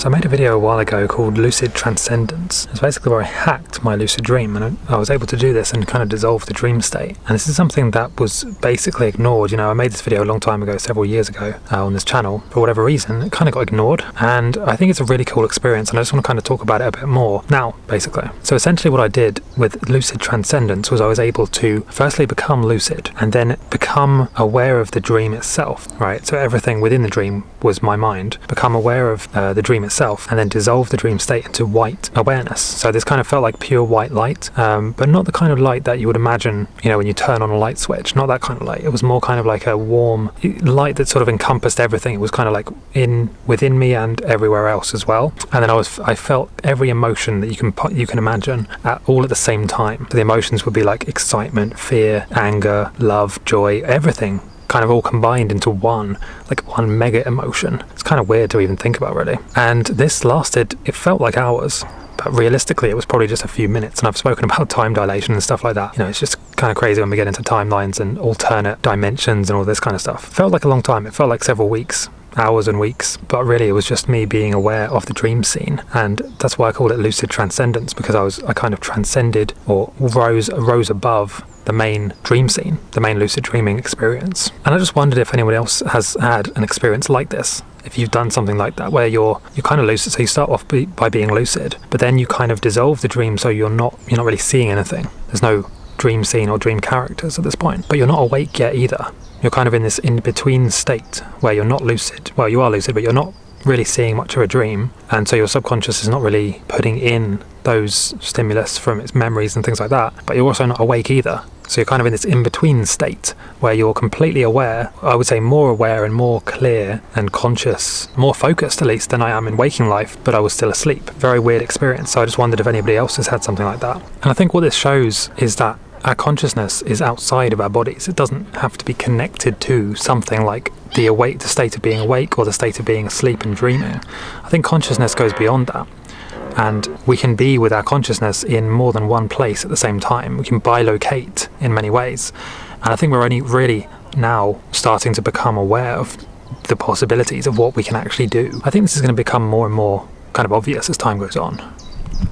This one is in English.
So I made a video a while ago called Lucid Transcendence. It's basically where I hacked my lucid dream and I was able to do this and kind of dissolve the dream state. And this is something that was basically ignored. You know, I made this video a long time ago, several years ago uh, on this channel. For whatever reason, it kind of got ignored. And I think it's a really cool experience and I just want to kind of talk about it a bit more now, basically. So essentially what I did with Lucid Transcendence was I was able to firstly become lucid and then become aware of the dream itself, right? So everything within the dream was my mind, become aware of uh, the dream itself, and then dissolve the dream state into white awareness. So this kind of felt like pure white light, um, but not the kind of light that you would imagine, you know, when you turn on a light switch. Not that kind of light. It was more kind of like a warm light that sort of encompassed everything. It was kind of like in within me and everywhere else as well. And then I was, I felt every emotion that you can you can imagine at all at the same time. So the emotions would be like excitement, fear, anger, love, joy, everything kind of all combined into one, like one mega emotion. It's kind of weird to even think about, really. And this lasted, it felt like hours. But realistically, it was probably just a few minutes. And I've spoken about time dilation and stuff like that. You know, it's just kind of crazy when we get into timelines and alternate dimensions and all this kind of stuff. It felt like a long time. It felt like several weeks hours and weeks, but really it was just me being aware of the dream scene, and that's why I called it lucid transcendence because I was I kind of transcended or rose rose above the main dream scene, the main lucid dreaming experience. And I just wondered if anyone else has had an experience like this. If you've done something like that, where you're you're kind of lucid, so you start off by being lucid, but then you kind of dissolve the dream, so you're not you're not really seeing anything. There's no dream scene or dream characters at this point, but you're not awake yet either. You're kind of in this in between state where you're not lucid. Well, you are lucid, but you're not really seeing much of a dream, and so your subconscious is not really putting in those stimulus from its memories and things like that, but you're also not awake either. So you're kind of in this in between state where you're completely aware, I would say more aware and more clear and conscious, more focused at least than I am in waking life, but I was still asleep. Very weird experience. So I just wondered if anybody else has had something like that. And I think what this shows is that our consciousness is outside of our bodies. It doesn't have to be connected to something like the awake, the state of being awake, or the state of being asleep and dreaming. I think consciousness goes beyond that and we can be with our consciousness in more than one place at the same time. We can bilocate in many ways. And I think we're only really now starting to become aware of the possibilities of what we can actually do. I think this is going to become more and more kind of obvious as time goes on.